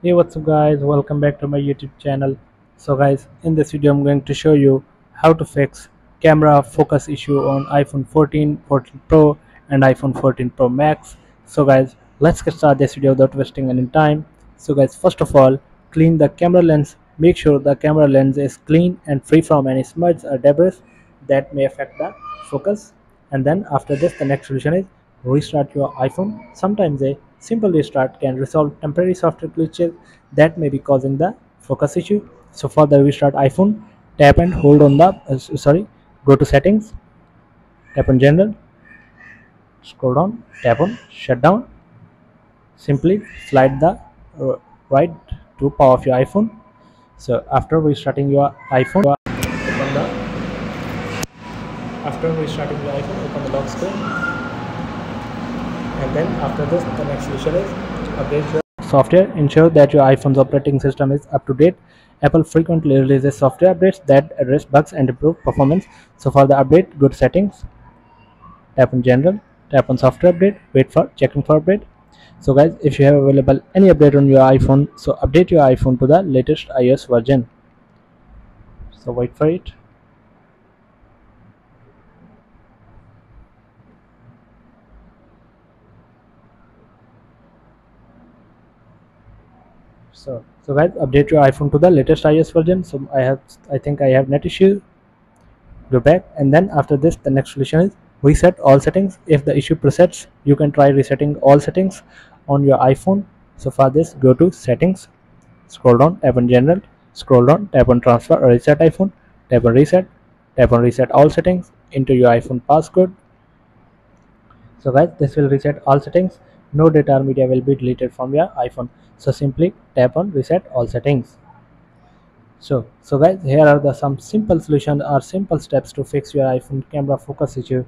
hey what's up guys? Welcome back to my youtube channel. So guys in this video i'm going to show you how to fix camera focus issue on iphone 14 14 pro and iphone 14 pro max. So guys let's get started this video without wasting any time. So guys first of all clean the camera lens. Make sure the camera lens is clean and free from any smudge or debris that may affect the focus. And then after this the next solution is restart your iphone. Sometimes a simple restart can resolve temporary software glitches that may be causing the focus issue. So for the restart iphone tap and hold on the uh, sorry go to settings tap on general scroll down tap on shutdown simply slide the uh, right to power off your iphone. So after restarting your iphone open the after restarting your iphone open the lock screen and then after this the next solution is update your software ensure that your iphone's operating system is up to date. Apple frequently releases software updates that address bugs and improve performance. So for the update go to settings tap on general tap on software update wait for checking for update. So guys if you have available any update on your iphone so update your iphone to the latest ios version. So wait for it so so guys update your iphone to the latest ios version. So i have i think i have net issue. Go back. And then after this the next solution is reset all settings. If the issue persists you can try resetting all settings on your iphone. So for this go to settings. Scroll down tap on general. Scroll down tap on transfer or reset iphone. Tap on reset. Tap on reset all settings into your iphone passcode. So guys this will reset all settings no data or media will be deleted from your iphone. So simply tap on reset all settings. So so guys here are the some simple solutions or simple steps to fix your iphone camera focus issue